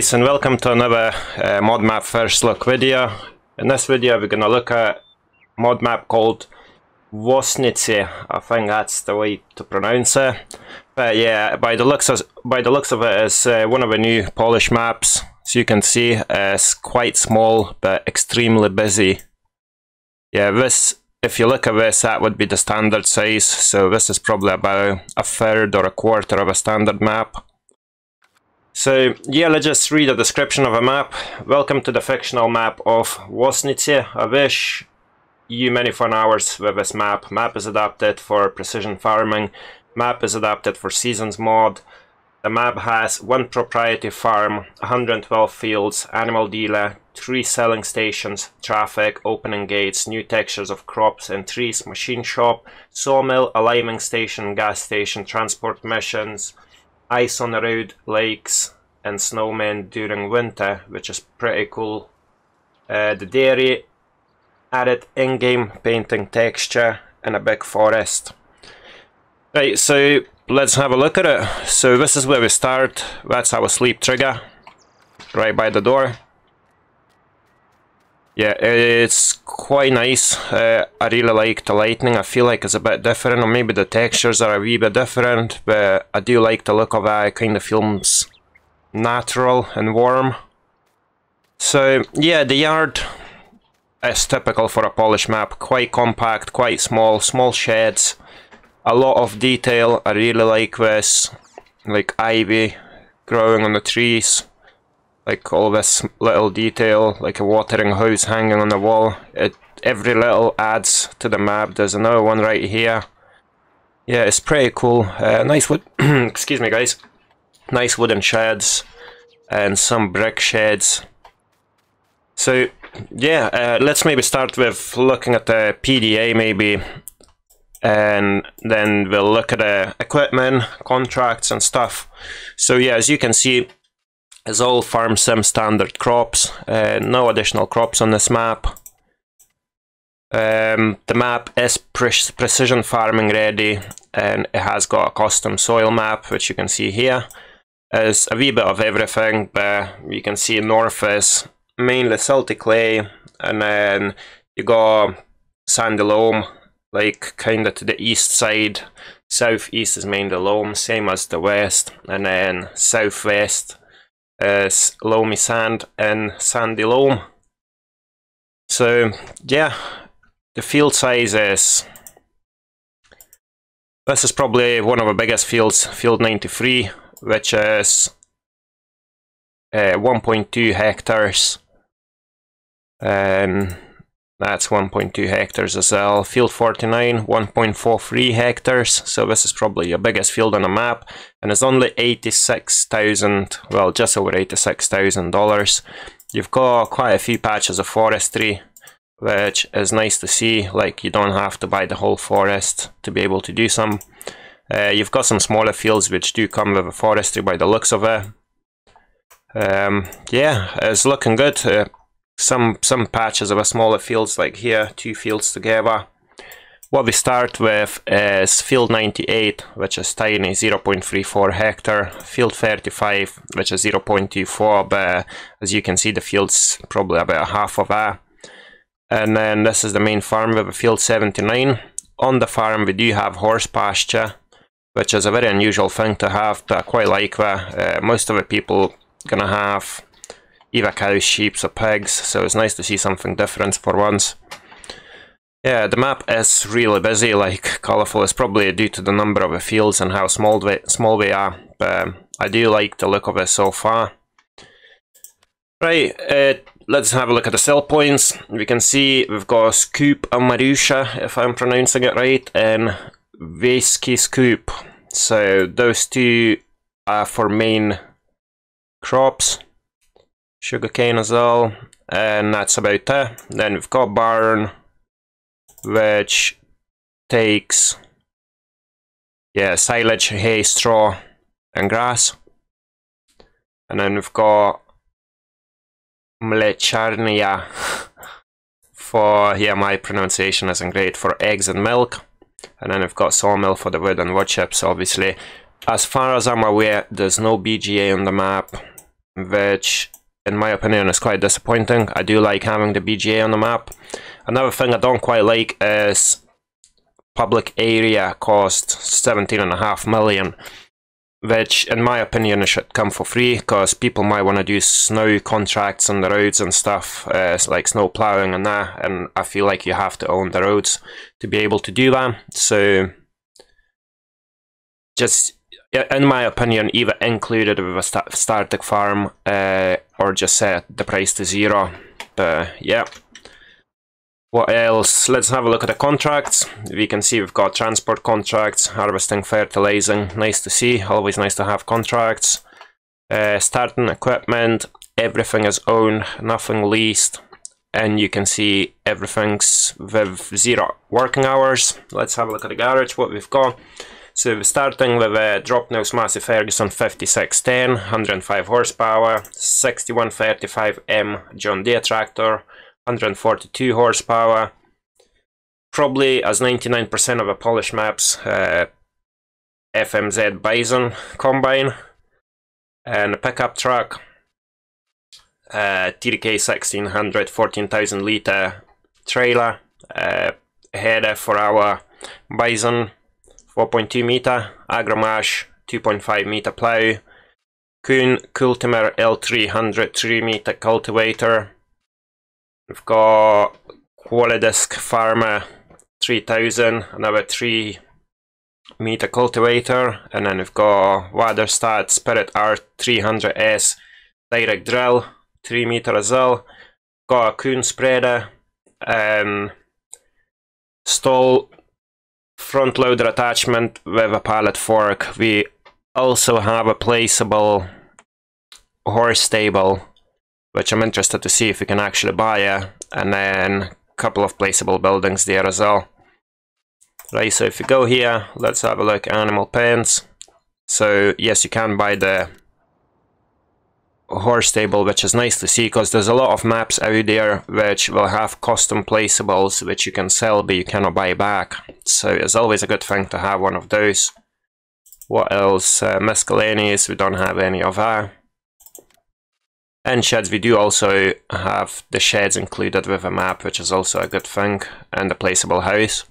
Guys and welcome to another uh, mod map first look video. In this video we're gonna look at mod map called Wosnice. I think that's the way to pronounce it. But yeah, by the looks of, by the looks of it, it's uh, one of the new Polish maps. As you can see, uh, it's quite small but extremely busy. Yeah, this if you look at this, that would be the standard size. So this is probably about a third or a quarter of a standard map. So yeah, let's just read a description of a map. Welcome to the fictional map of Wosnice. I wish you many fun hours with this map. Map is adapted for precision farming. Map is adapted for seasons mod. The map has one proprietary farm, 112 fields, animal dealer, three selling stations, traffic, opening gates, new textures of crops and trees, machine shop, sawmill, a liming station, gas station, transport missions, ice on the road, lakes, and snowmen during winter, which is pretty cool. Uh, the dairy added in-game painting texture and a big forest. Right, so let's have a look at it. So this is where we start. That's our sleep trigger, right by the door. Yeah, it's quite nice. Uh, I really like the lighting. I feel like it's a bit different, or maybe the textures are a wee bit different, but I do like the look of it. It kind of feels natural and warm. So, yeah, the yard is typical for a Polish map. Quite compact, quite small, small sheds, a lot of detail. I really like this, like ivy growing on the trees like all this little detail, like a watering hose hanging on the wall. It every little adds to the map. There's another one right here. Yeah, it's pretty cool. Uh, nice wood. excuse me, guys. Nice wooden sheds and some brick sheds. So yeah, uh, let's maybe start with looking at the PDA maybe and then we'll look at the equipment, contracts and stuff. So yeah, as you can see, is all farm sim standard crops, uh, no additional crops on this map. Um, the map is pre precision farming ready and it has got a custom soil map which you can see here. It's a wee bit of everything but you can see north is mainly silty clay and then you got sandy loam like kinda to the east side. Southeast is mainly loam, same as the west and then southwest is loamy sand and sandy loam. So yeah, the field size is this is probably one of the biggest fields, field 93, which is uh, 1.2 hectares. And that's 1.2 hectares as well. Field 49, 1.43 hectares. So this is probably your biggest field on a map. And it's only 86,000, well, just over $86,000. You've got quite a few patches of forestry, which is nice to see. Like, you don't have to buy the whole forest to be able to do some. Uh, you've got some smaller fields which do come with a forestry by the looks of it. Um, yeah, it's looking good. Uh, some some patches of a smaller fields like here, two fields together. What we start with is field 98, which is tiny, 0.34 hectare, field 35, which is 0.24, but as you can see the field's probably about half of that. And then this is the main farm with a field 79. On the farm we do have horse pasture, which is a very unusual thing to have, but I quite like that. Uh, most of the people gonna have either cows, sheep or pigs, so it's nice to see something different for once. Yeah, the map is really busy, like colourful. It's probably due to the number of the fields and how small they, small they are, but I do like the look of it so far. Right, uh, let's have a look at the sell points. We can see we've got Scoop and Marusha, if I'm pronouncing it right, and Veski Scoop. So those two are for main crops sugarcane as well, and that's about it. Then we've got barn, which takes yeah silage, hay, straw, and grass. And then we've got mleczarnia for yeah my pronunciation isn't great for eggs and milk. And then we've got sawmill for the wood and wood chips obviously. As far as I'm aware, there's no BGA on the map which in my opinion is quite disappointing. I do like having the BGA on the map. Another thing I don't quite like is public area cost 17.5 million which in my opinion should come for free because people might want to do snow contracts on the roads and stuff uh, like snow plowing and that and I feel like you have to own the roads to be able to do that so just in my opinion either included with a st static farm uh, or just set the price to zero but yeah what else? Let's have a look at the contracts. We can see we've got transport contracts, harvesting, fertilizing. Nice to see. Always nice to have contracts. Uh, starting equipment. Everything is owned, nothing leased. And you can see everything's with zero working hours. Let's have a look at the garage, what we've got. So starting with a drop nose Massey Ferguson 5610, 105 horsepower, 6135M John Deere tractor, 142 horsepower. Probably as 99% of the Polish maps, uh, FMZ Bizon combine and a pickup truck. Uh, TDK 1600 14,000 litre trailer, uh, header for our Bizon 4.2 meter, Agromasz 2.5 meter plow, Kuhn Kultimer L300 3 meter cultivator, We've got Qualidisc Farmer 3000, another 3 meter cultivator, and then we've got Väderstad Spirit R300S direct drill, 3 meter as well. Got a Kuhn spreader, and Stoll front loader attachment with a pallet fork. We also have a placeable horse stable which I'm interested to see if we can actually buy it, and then a couple of placeable buildings there as well. Right, so if you go here, let's have a look, animal pens. So yes, you can buy the horse stable, which is nice to see because there's a lot of maps out there which will have custom placeables which you can sell but you cannot buy back. So it's always a good thing to have one of those. What else? Uh, miscellaneous, we don't have any of that. And sheds, we do also have the sheds included with a map, which is also a good thing, and a placeable house.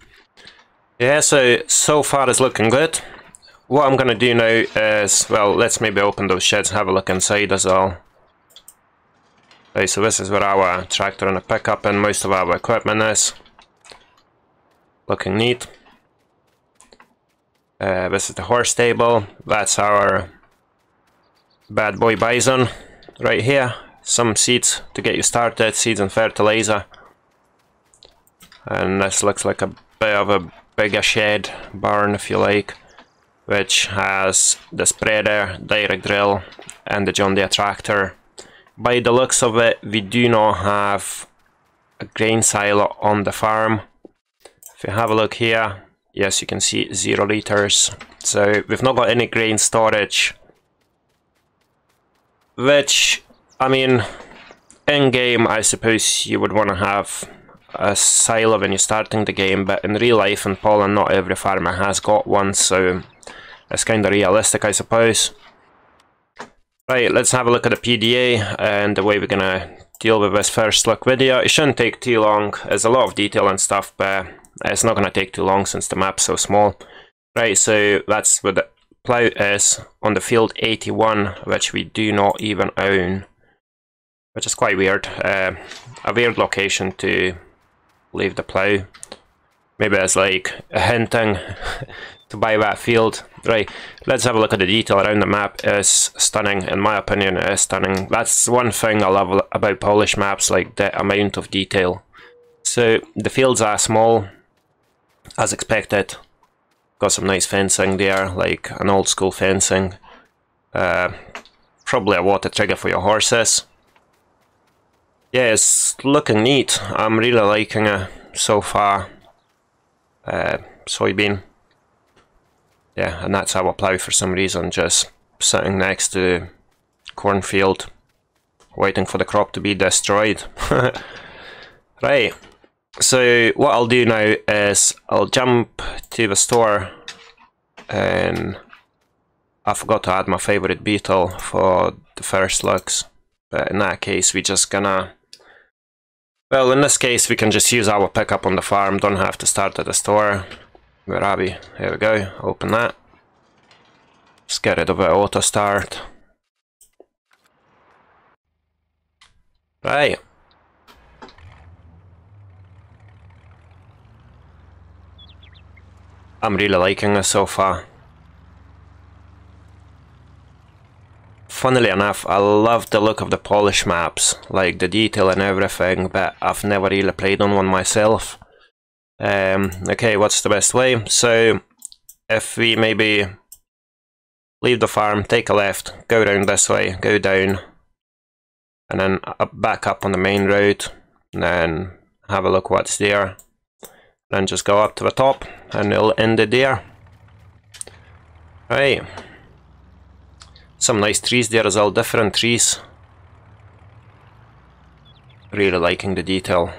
Yeah, so, so far it's looking good. What I'm gonna do now is, well, let's maybe open those sheds, have a look inside as well. Okay, so this is where our tractor and a pickup and most of our equipment is. Looking neat. Uh, this is the horse stable, that's our bad boy bison right here some seeds to get you started seeds and fertilizer and this looks like a bit of a bigger shed barn if you like which has the spreader direct drill and the John Deere tractor. By the looks of it we do not have a grain silo on the farm. If you have a look here yes you can see zero liters. So we've not got any grain storage which, I mean, in game, I suppose you would want to have a silo when you're starting the game, but in real life in Poland, not every farmer has got one, so it's kind of realistic, I suppose. Right, let's have a look at the PDA and the way we're gonna deal with this first look video. It shouldn't take too long, there's a lot of detail and stuff, but it's not gonna take too long since the map's so small. Right, so that's with the plow is on the field 81, which we do not even own, which is quite weird. Uh, a weird location to leave the plow. Maybe it's like a hinting to buy that field. Right, let's have a look at the detail around the map. is stunning, in my opinion, it is stunning. That's one thing I love about Polish maps, like the amount of detail. So the fields are small, as expected. Got some nice fencing there, like an old school fencing. Uh, probably a water trigger for your horses. Yeah, it's looking neat. I'm really liking it so far. Uh, soybean. Yeah, and that's how I plough for some reason, just sitting next to cornfield, waiting for the crop to be destroyed. right, so what I'll do now is I'll jump to the store and I forgot to add my favorite beetle for the first looks. But in that case, we're just gonna... Well, in this case, we can just use our pickup on the farm. Don't have to start at the store. Where are we? Here we go. Open that. Let's get rid of the auto start. Right. I'm really liking this so far. Funnily enough, I love the look of the polish maps, like the detail and everything, but I've never really played on one myself. Um, okay, what's the best way? So, if we maybe leave the farm, take a left, go down this way, go down, and then back up on the main road, and then have a look what's there. Then just go up to the top, and it'll end it there. Right. Some nice trees there as well, different trees. Really liking the detail.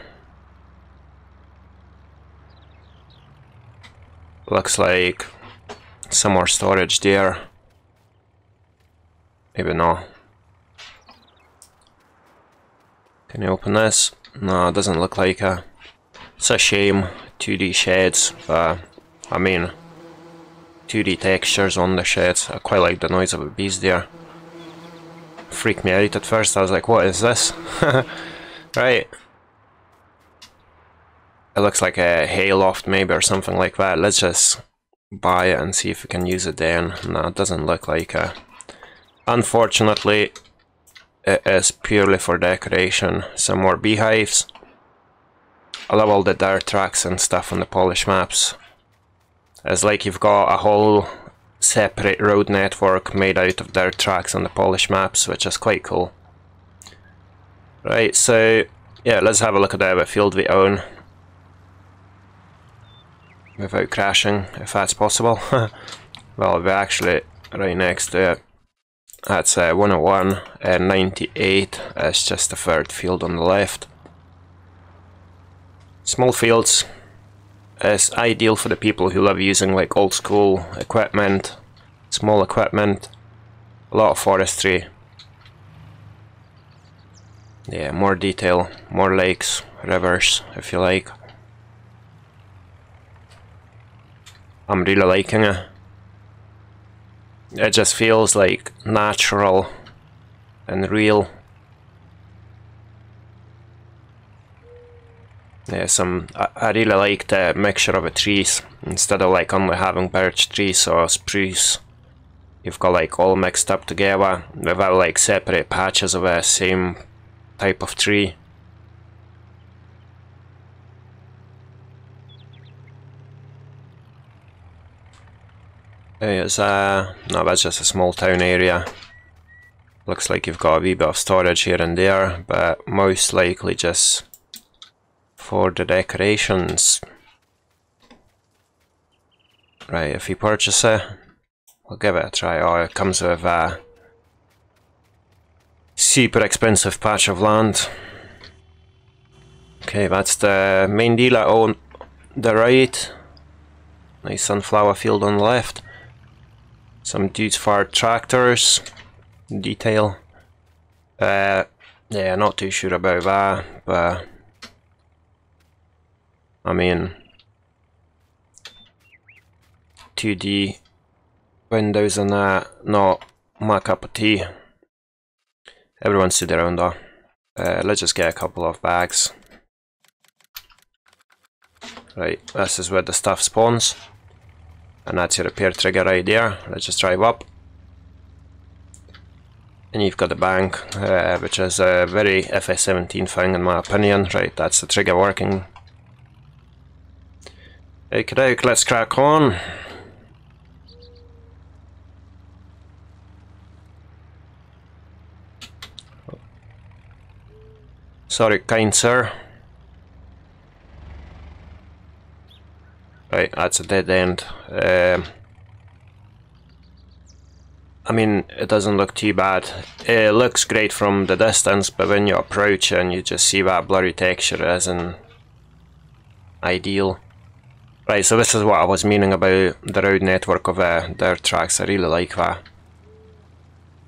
Looks like some more storage there. Maybe no. Can you open this? No, it doesn't look like a... It's a shame, 2D shades, but I mean, 2D textures on the sheds. I quite like the noise of the bees there. Freaked me out at first, I was like, what is this? right. It looks like a hayloft maybe or something like that. Let's just buy it and see if we can use it then. No, it doesn't look like a... Unfortunately, it is purely for decoration. Some more beehives. I love all the dirt tracks and stuff on the polish maps. It's like you've got a whole separate road network made out of dirt tracks on the Polish maps, which is quite cool. Right, so yeah, let's have a look at the field we own. Without crashing, if that's possible. well, we're actually right next to it. That's uh, 101 and 98. It's just the third field on the left. Small fields, is ideal for the people who love using like old school equipment, small equipment, a lot of forestry. Yeah, more detail, more lakes, rivers, if you like. I'm really liking it. It just feels like natural and real. Yeah, some I, I really like the mixture of the trees instead of like only having birch trees or spruce. You've got like all mixed up together without like separate patches of the same type of tree. It's uh no that's just a small town area. Looks like you've got a wee bit of storage here and there, but most likely just for the decorations. Right, if you purchase it, we'll give it a try. Oh, it comes with a super expensive patch of land. Okay, that's the main dealer on the right. Nice sunflower field on the left. Some dudes for tractors. Detail. Uh, yeah, not too sure about that, but I mean, 2D windows and that, not my cup of tea. Everyone's to their own though. Uh, let's just get a couple of bags. Right, this is where the stuff spawns. And that's your repair trigger right there. Let's just drive up. And you've got the bank, uh, which is a very FS17 thing in my opinion. Right, that's the trigger working Doke, let's crack on. Sorry, kind sir. Right, that's a dead end. Um, I mean, it doesn't look too bad. It looks great from the distance, but when you approach and you just see that blurry texture isn't ideal. Right, so this is what I was meaning about the road network of uh, their tracks. I really like that.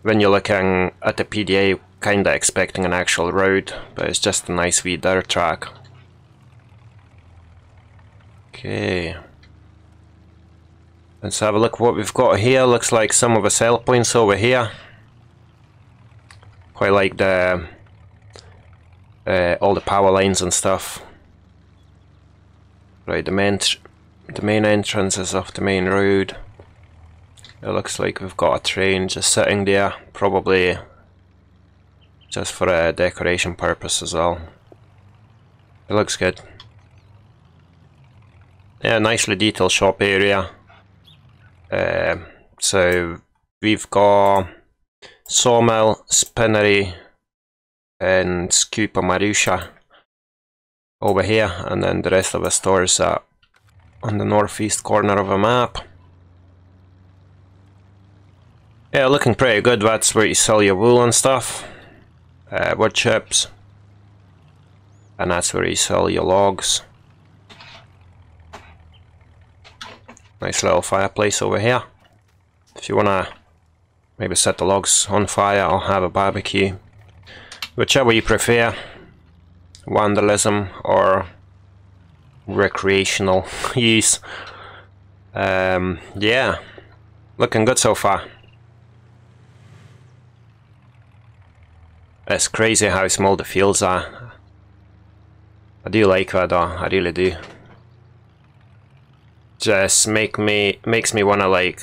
when you're looking at the PDA, kinda expecting an actual road, but it's just a nice wee dirt track. Okay. Let's have a look what we've got here. Looks like some of the sell points over here. Quite like the uh, all the power lines and stuff. Right, the main the main entrance is off the main road. It looks like we've got a train just sitting there, probably just for a decoration purpose as well. It looks good. Yeah, nicely detailed shop area. Uh, so we've got sawmill, spinnery, and Scupa Marusha over here, and then the rest of the stores are on the northeast corner of a map. Yeah, looking pretty good. That's where you sell your wool and stuff, uh, wood chips, and that's where you sell your logs. Nice little fireplace over here. If you wanna maybe set the logs on fire or have a barbecue, whichever you prefer, vandalism or recreational use. Um, yeah, looking good so far. It's crazy how small the fields are. I do like that though, I really do. Just make me makes me wanna like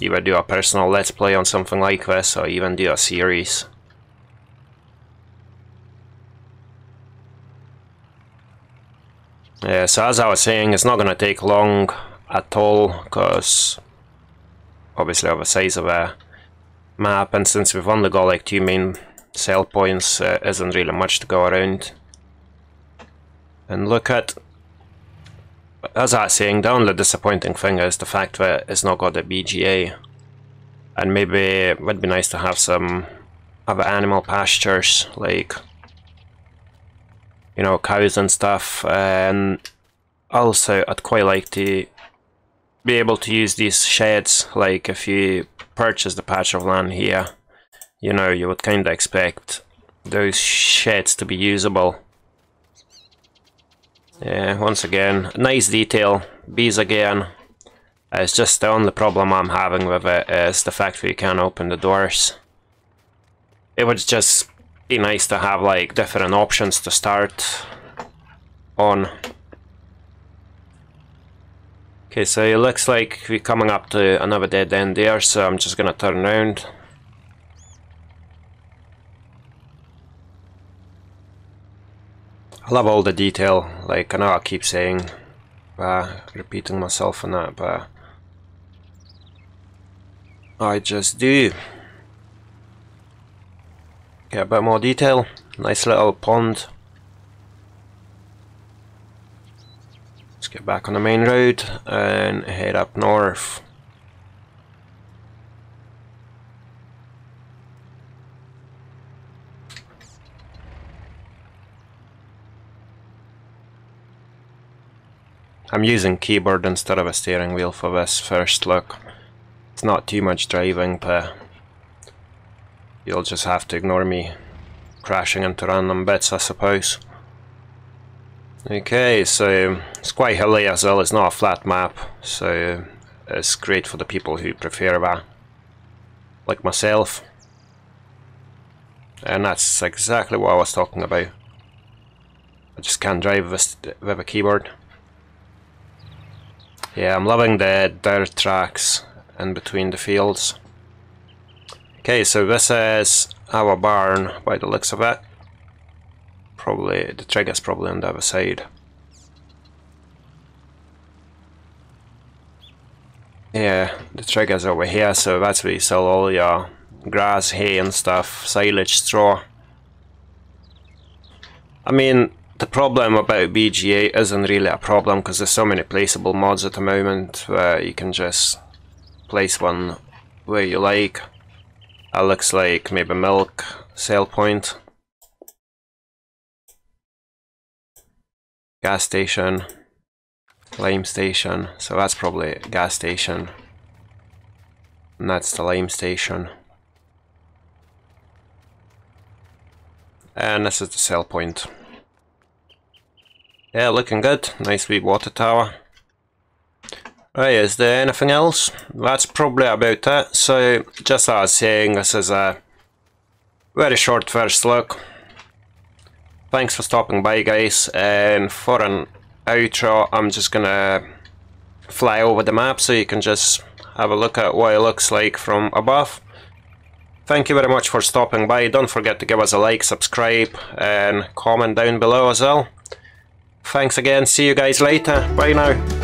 either do a personal let's play on something like this or even do a series. Yeah, so as I was saying, it's not going to take long at all, because obviously of the size of a map, and since we've only got like two main sell points, uh, isn't really much to go around. And look at, as I was saying, the only disappointing thing is the fact that it's not got a BGA. And maybe it would be nice to have some other animal pastures, like you know, cows and stuff. And also, I'd quite like to be able to use these sheds. Like, if you purchase the patch of land here, you know, you would kind of expect those sheds to be usable. Yeah, once again, nice detail. Bees again. It's just the only problem I'm having with it is the fact that you can't open the doors. It would just be nice to have like different options to start on. Okay, so it looks like we're coming up to another dead end there, so I'm just gonna turn around. I love all the detail, like I know I keep saying, uh, repeating myself on that, but I just do. Get a bit more detail. Nice little pond. Let's get back on the main road and head up north. I'm using keyboard instead of a steering wheel for this first look. It's not too much driving, but You'll just have to ignore me crashing into random bits, I suppose. Okay, so it's quite hilly as well, it's not a flat map, so it's great for the people who prefer that, like myself. And that's exactly what I was talking about. I just can't drive with, with a keyboard. Yeah, I'm loving the dirt tracks in between the fields. Okay, so this is our barn by the looks of it. Probably, the trigger's probably on the other side. Yeah, the trigger's over here, so that's where you sell all your grass, hay and stuff, silage, straw. I mean, the problem about BGA isn't really a problem because there's so many placeable mods at the moment where you can just place one where you like. That looks like maybe milk, sale point. Gas station. Lime station. So that's probably gas station. And that's the lime station. And this is the sale point. Yeah, looking good. Nice big water tower. Right, is there anything else? That's probably about it. So, just as saying, this is a very short first look. Thanks for stopping by guys, and for an outro I'm just gonna fly over the map so you can just have a look at what it looks like from above. Thank you very much for stopping by, don't forget to give us a like, subscribe and comment down below as well. Thanks again, see you guys later, bye now.